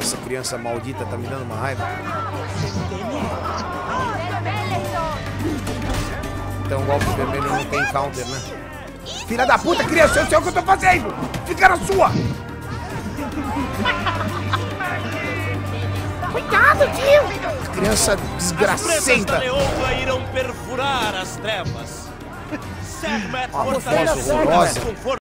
Essa criança maldita tá me dando uma raiva. Então o golpe vermelho não tem counter, né? Filha da puta, criança, eu sei o que eu tô fazendo! Fica na sua! Cuidado, tio! Criança desgracenta! As irão perfurar as trevas. Uma voz horrorosa.